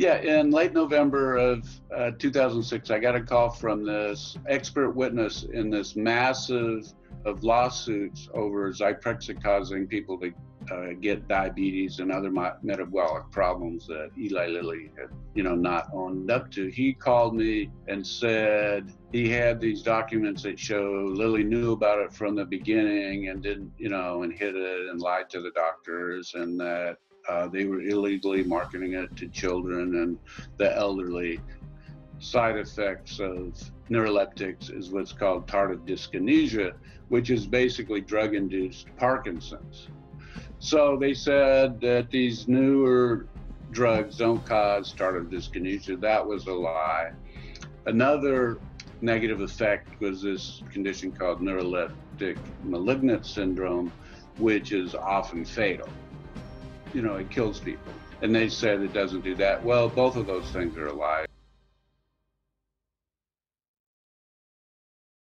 Yeah, in late November of uh, 2006, I got a call from this expert witness in this massive of lawsuits over Zyprexa causing people to uh, get diabetes and other metabolic problems that Eli Lilly had, you know, not owned up to. He called me and said he had these documents that show Lilly knew about it from the beginning and didn't, you know, and hid it and lied to the doctors and that uh, they were illegally marketing it to children and the elderly. Side effects of neuroleptics is what's called tardive dyskinesia, which is basically drug induced Parkinson's. So they said that these newer drugs don't cause tardive dyskinesia. That was a lie. Another negative effect was this condition called neuroleptic malignant syndrome, which is often fatal you know, it kills people. And they said it doesn't do that. Well, both of those things are a lie.